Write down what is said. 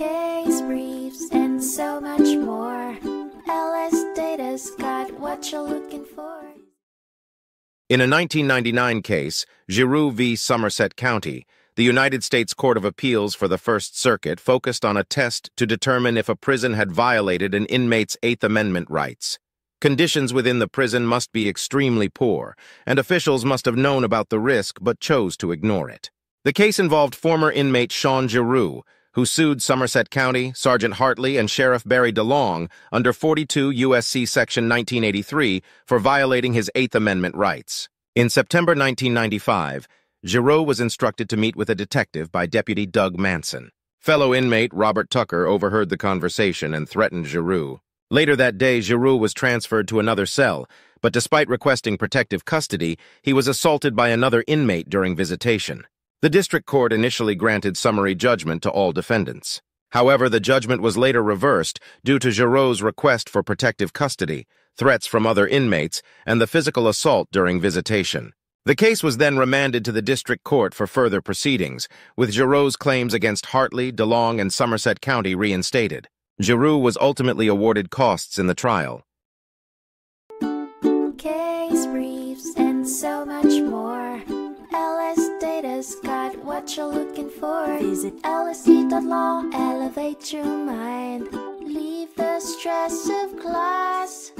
case briefs, and so much more. LS Data's got what you're looking for. In a 1999 case, Giroux v. Somerset County, the United States Court of Appeals for the First Circuit focused on a test to determine if a prison had violated an inmate's Eighth Amendment rights. Conditions within the prison must be extremely poor, and officials must have known about the risk but chose to ignore it. The case involved former inmate Sean Giroux, who sued Somerset County, Sergeant Hartley, and Sheriff Barry DeLong under 42 U.S.C. Section 1983 for violating his Eighth Amendment rights. In September 1995, Giroux was instructed to meet with a detective by Deputy Doug Manson. Fellow inmate Robert Tucker overheard the conversation and threatened Giroux. Later that day, Giroux was transferred to another cell, but despite requesting protective custody, he was assaulted by another inmate during visitation. The district court initially granted summary judgment to all defendants. However, the judgment was later reversed due to Giroux's request for protective custody, threats from other inmates, and the physical assault during visitation. The case was then remanded to the district court for further proceedings, with Giroux's claims against Hartley, DeLong, and Somerset County reinstated. Giroux was ultimately awarded costs in the trial. Case briefs, and so much more. Data's got what you're looking for. Visit lsd.law, elevate your mind. Leave the stress of class.